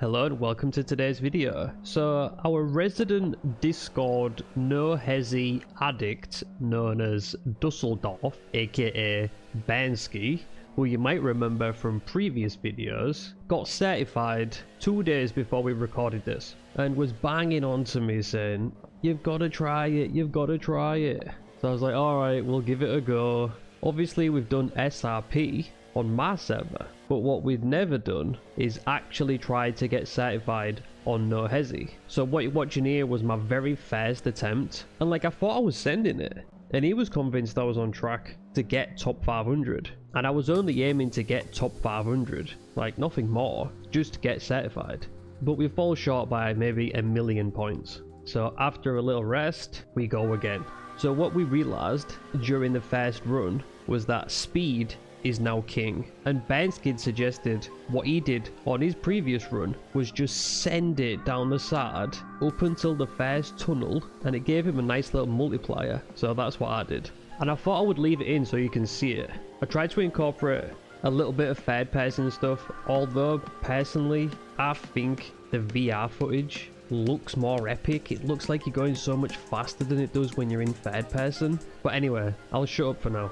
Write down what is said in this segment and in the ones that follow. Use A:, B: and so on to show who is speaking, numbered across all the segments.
A: Hello and welcome to today's video. So our resident Discord No Hesi addict known as Dusseldorf aka Bansky who you might remember from previous videos got certified two days before we recorded this and was banging on to me saying you've got to try it you've got to try it so I was like alright we'll give it a go obviously we've done SRP on my server. But what we've never done is actually try to get certified on No Hesi. So what you're watching here was my very first attempt. And like I thought I was sending it. And he was convinced I was on track to get top 500. And I was only aiming to get top 500. Like nothing more. Just to get certified. But we fall short by maybe a million points. So after a little rest, we go again. So what we realized during the first run was that speed is now king. And Benskid suggested what he did on his previous run was just send it down the side up until the first tunnel and it gave him a nice little multiplier. So that's what I did. And I thought I would leave it in so you can see it. I tried to incorporate a little bit of third person stuff, although personally I think the VR footage looks more epic. It looks like you're going so much faster than it does when you're in third person. But anyway, I'll shut up for now.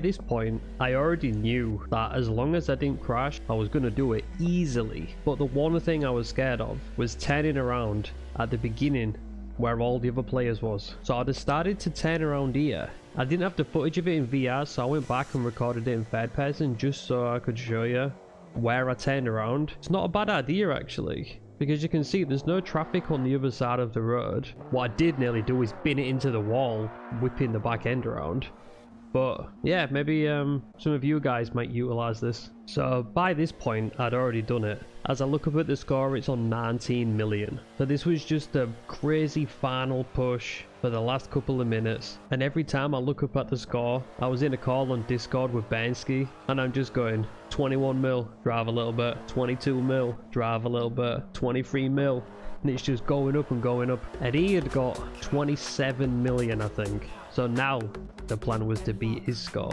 A: At this point, I already knew that as long as I didn't crash, I was going to do it easily. But the one thing I was scared of was turning around at the beginning where all the other players was. So I decided to turn around here. I didn't have the footage of it in VR, so I went back and recorded it in third person just so I could show you where I turned around. It's not a bad idea actually. Because you can see there's no traffic on the other side of the road. What I did nearly do is bin it into the wall, whipping the back end around. But yeah, maybe um, some of you guys might utilize this. So by this point, I'd already done it. As I look up at the score, it's on 19 million. So this was just a crazy final push for the last couple of minutes. And every time I look up at the score, I was in a call on Discord with Bansky, and I'm just going 21 mil, drive a little bit, 22 mil, drive a little bit, 23 mil. And it's just going up and going up. And he had got 27 million, I think. So now the plan was to beat his score.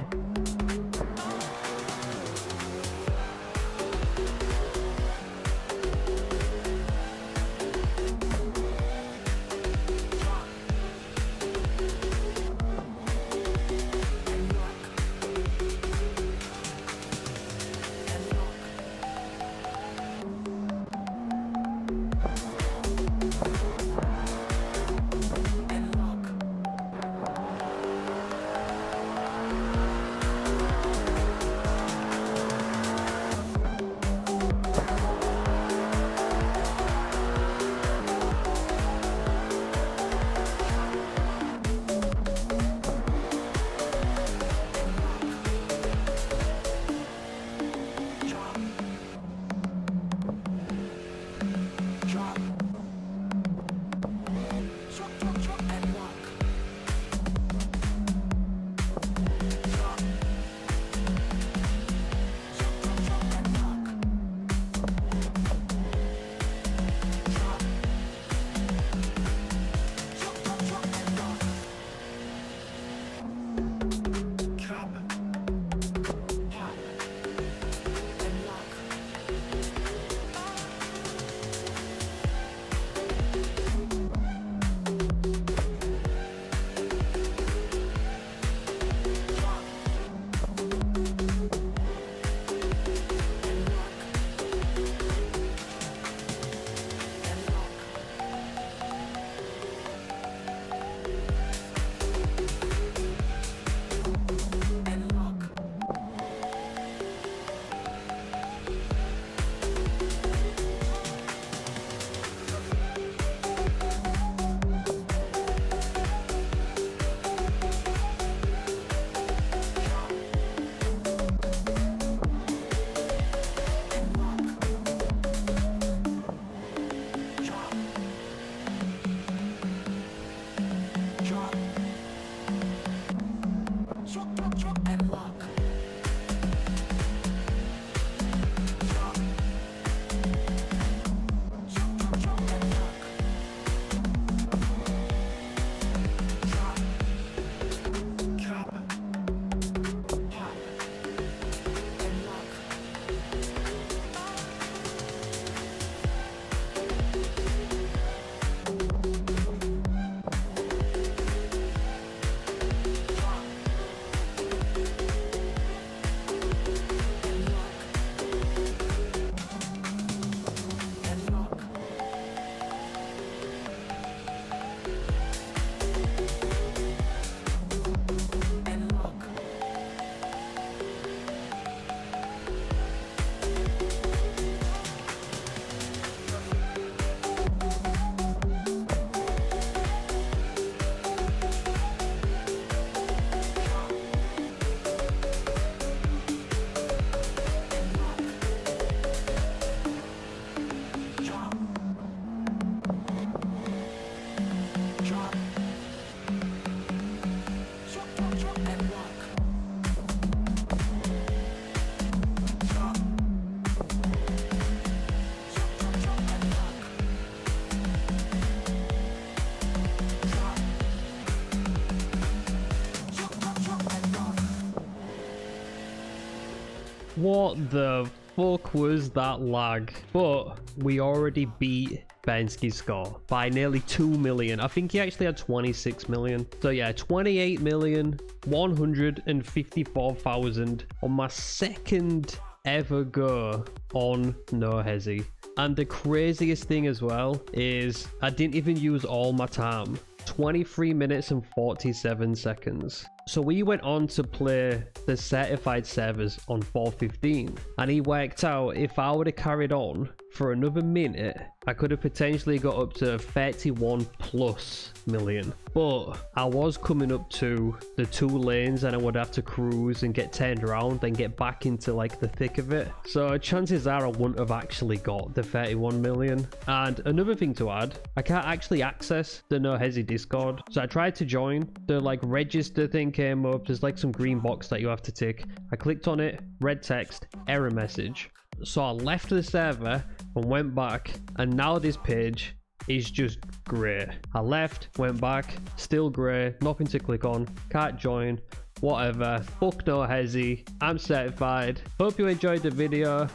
A: What the fuck was that lag? But we already beat Bensky's score by nearly 2 million. I think he actually had 26 million. So yeah, 28 million, 154,000 on my second ever go on No Hesi. And the craziest thing as well is I didn't even use all my time. 23 minutes and 47 seconds. So we went on to play the certified servers on 415 and he worked out if I would have carried on for another minute, I could have potentially got up to 31 plus million. But I was coming up to the two lanes and I would have to cruise and get turned around and get back into like the thick of it. So chances are I wouldn't have actually got the 31 million. And another thing to add, I can't actually access the No Hesi Discord. So I tried to join, the like register thing came up, there's like some green box that you have to tick. I clicked on it, red text, error message. So I left the server and went back, and now this page is just grey. I left, went back, still grey, nothing to click on, can't join, whatever. Fuck No Hesi. I'm certified. Hope you enjoyed the video.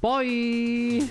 A: Bye!